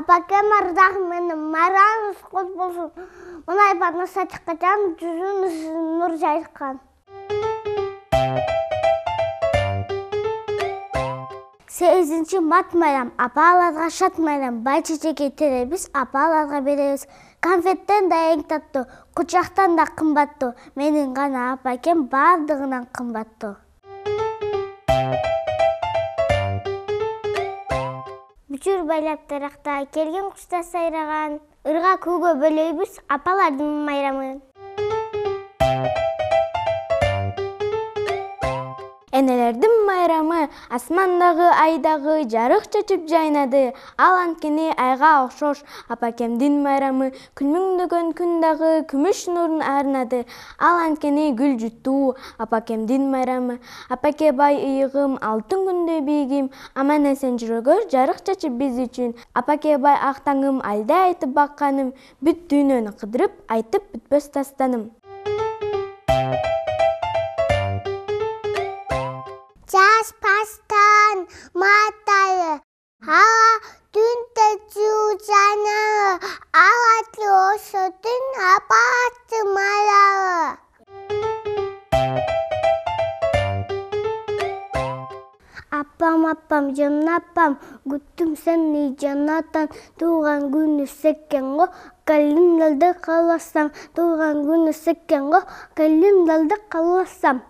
апакем ырзак менен майрамыңыз кут болсун. Мунайбаны сатиккачан жүзүңүз нур жайткан сегизинчи март майрам апаларга шат майрам бай чечекей теребиз апаларга беребиз. Конфеттен да эң таттуу кучактан да кымбаттуу. Менин гана апакем баардыгынан кымбаттуу. Бүчүр байлап даракта келген куштар сайраган. Ырга күүгө бөлөйбүз апалардын майрамын энелердин асмандагы ай дагы жарык чачып жайнады. Ал анткени айга окшош. Апакемдин майрамы күлмүңдөгөн күн дагы күмүш нурун арнады. Ал анткени гүл жуттуу апакемдин майрамы. Апаке бай ыйыгым алтын күндөй биигим. Аман эсен жүрөгөр жарык чачып биз үчүн. Апаке бай ак таңым айдай айтып бакканым. Бүт дүйнөнү кыдырып айтып бүтпөс дастаным түн de жанары, ала тұрсы түн attım alağı. Апам, апам, жан апам, күттім не жанатан, туған күні сәккен ғо, календарда қаласам, туған күні сәккен ғо, календарда қаласам.